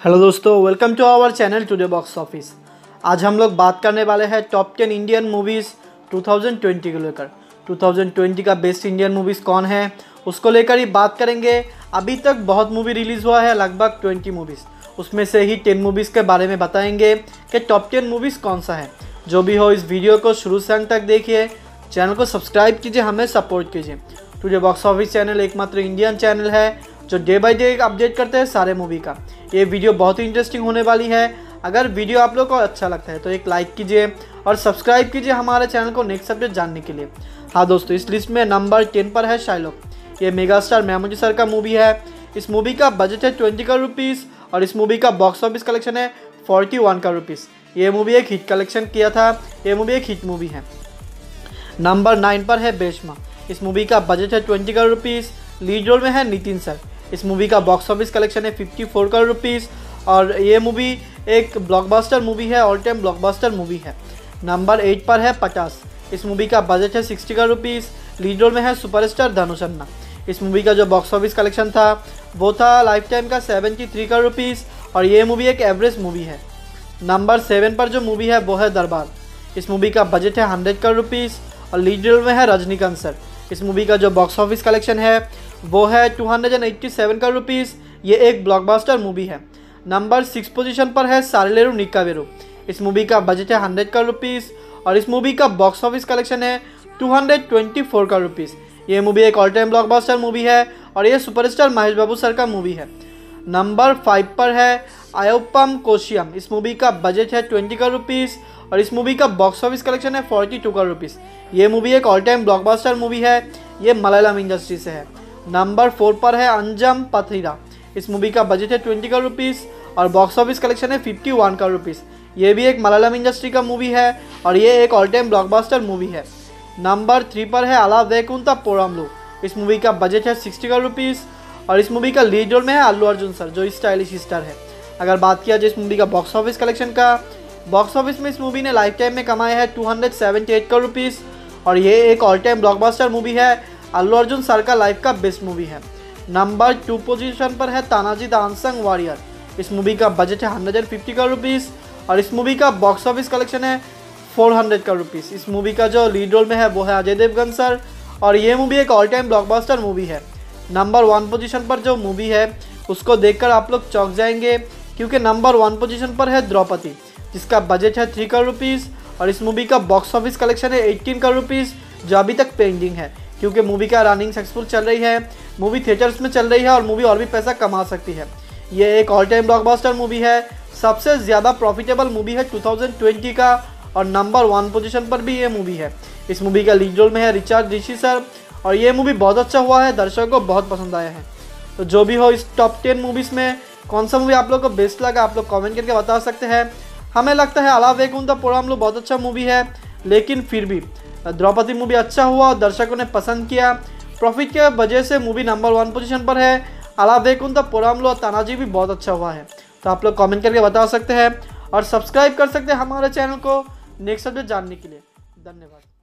Hello दोस्तों welcome to our channel today box office आज हम लोग बात करने वाले हैं टॉप टेन इंडियन मूवीज़ 2020 को लेकर। 2020 का बेस्ट इंडियन मूवीज़ कौन है, उसको लेकर ही बात करेंगे। अभी तक बहुत मूवी रिलीज़ हुआ है, लगभग 20 मूवीज़ उसमें से ही 10 मूवीज़ के बारे में बताएँगे कि टॉप टेन मूवीज़ कौन सा है। जो भी हो, इस वीडियो को शुरू से अंत तक देखिए। चैनल को सब्सक्राइब कीजिए, हमें सपोर्ट कीजिए। टुडे बॉक्स ऑफ़िस चैनल एकमात्र इंडियन चैनल है। जो डे बाई डे अपडेट करते हैं सारे मूवी का। ये वीडियो बहुत ही इंटरेस्टिंग होने वाली है। अगर वीडियो आप लोग को अच्छा लगता है तो एक लाइक कीजिए और सब्सक्राइब कीजिए हमारे चैनल को नेक्स्ट अपडेट जानने के लिए। हाँ दोस्तों, इस लिस्ट में नंबर टेन पर है शाइलोक ये मेगा स्टार मेमोजी सर का मूवी है। इस मूवी का बजट है ट्वेंटी का रुपीज़ और इस मूवी का बॉक्स ऑफ़िस कलेक्शन है फोर्टी वन का रुपीज़ ये मूवी एक हिट कलेक्शन किया था। ये मूवी एक हिट मूवी है। नंबर नाइन पर है बेशमा इस मूवी का बजट है ट्वेंटी का रुपीज़ लीड रोल में है नितिन सर इस मूवी का बॉक्स ऑफ़िस कलेक्शन है फिफ्टी फोर करोड़ रुपीज़ और ये मूवी एक ब्लॉकबस्टर मूवी है ऑल टाइम ब्लॉकबस्टर मूवी है। नंबर एट पर है पचास। इस मूवी का बजट है sixty crore rupees lead role में है सुपरस्टार धनुष इस मूवी का जो बॉक्स ऑफ़िस कलेक्शन था, वो था लाइफ टाइम का सेवेंटी थ्री करोड़ रुपीज़ और ये मूवी एक एवरेज मूवी है। नंबर सेवन पर जो मूवी है, वो है दरबार। इस मूवी का बजट है हंड्रेड करोड़ रुपीज़ और लीड रोल में है रजनीकांत सर। इस मूवी का जो बॉक्स ऑफ़िस कलेक्शन है वो है two hundred and eighty seven का रुपीज़ ये एक ब्लॉकबस्टर मूवी है। नंबर सिक्स पोजीशन पर है सारेलेरू निकावेरू इस मूवी का बजट है हंड्रेड का रुपीज़ और इस मूवी का बॉक्स ऑफ़िस कलेक्शन है टू हंड्रेड ट्वेंटी फोर का रुपीज़ ये मूवी एक ऑल टाइम ब्लॉकबस्टर मूवी है और ये सुपरस्टार महेश बाबू सर का मूवी है। नंबर फाइव पर है आयोपम कोशियम इस मूवी का बजट है ट्वेंटी का रुपीज़ और इस मूवी का बॉक्स ऑफ़िस कलेक्शन है फोर्टी टू का रुपीज़ ये मूवी एक ऑल टाइम ब्लॉकबस्टर मूवी है। ये मलयालम इंडस्ट्री से है। नंबर फोर पर है अंजम पथरीरा। इस मूवी का बजट है ट्वेंटी का रुपीज़ और बॉक्स ऑफ़िस कलेक्शन है फिफ्टी वन का रुपीज़ ये भी एक मलयालम इंडस्ट्री का मूवी है और ये एक ऑल टाइम ब्लॉकबस्टर मूवी है। नंबर थ्री पर है अला वेकुंता पोरामलू इस मूवी का बजट है सिक्सटी का रुपीज़ और इस मूवी का लीड रोल में है अल्लू अर्जुन सर, जो स्टाइलिश स्टार है। अगर बात किया जाए इस मूवी का बॉक्स ऑफ़िस कलेक्शन का बॉक्स ऑफ़िस में इस मूवी ने लाइफ टाइम में कमाया है टू हंड्रेड सेवेंटी एट का रुपीज़ और ये एक ऑल टाइम ब्लॉकबस्टर मूवी है। अल्लू अर्जुन सर का लाइफ का बेस्ट मूवी है। नंबर टू पोजीशन पर है तानाजी द अनसंग वॉरियर इस मूवी का बजट है हंड्रेड एंड फिफ्टी का रुपीज़ और इस मूवी का बॉक्स ऑफ़िस कलेक्शन है फोर हंड्रेड का रुपीज़ इस मूवी का जो लीड रोल में है वो है अजय देवगन सर और ये मूवी एक ऑल टाइम ब्लॉकबस्टर मूवी है। नंबर वन पोजीशन पर जो मूवी है, उसको देखकर आप लोग चौंक जाएँगे क्योंकि नंबर वन पोजीशन पर है द्रौपदी जिसका बजट है थ्री करोड़ रुपीज़ और इस मूवी का बॉक्स ऑफ़िस कलेक्शन है एट्टीन करोड़ रुपीज़ जो अभी तक पेंडिंग है। क्योंकि मूवी का रनिंग सक्सेसफुल चल रही है, मूवी थिएटर्स में चल रही है और मूवी और भी पैसा कमा सकती है। ये एक ऑल टाइम ब्लॉकबस्टर मूवी है, सबसे ज़्यादा प्रॉफिटेबल मूवी है 2020 का और नंबर वन पोजीशन पर भी ये मूवी है। इस मूवी का लीड रोल में है रिचार्ड ऋषि सर और ये मूवी बहुत अच्छा हुआ है, दर्शकों को बहुत पसंद आया है। तो जो भी हो इस टॉप टेन मूवीज़ में, कौन सा मूवी आप लोग को बेस्ट लगा, आप लोग कमेंट करके बता सकते हैं। हमें लगता है अलाव वेकुंद पोराम लोग बहुत अच्छा मूवी है, लेकिन फिर भी द्रौपदी मूवी अच्छा हुआ और दर्शकों ने पसंद किया। प्रॉफिट के वजह से मूवी नंबर वन पोजीशन पर है। अला तो पोरामलो और तानाजी भी बहुत अच्छा हुआ है। तो आप लोग कमेंट करके बता सकते हैं और सब्सक्राइब कर सकते हैं हमारे चैनल को। नेक्स्ट अपडेट जानने के लिए। धन्यवाद।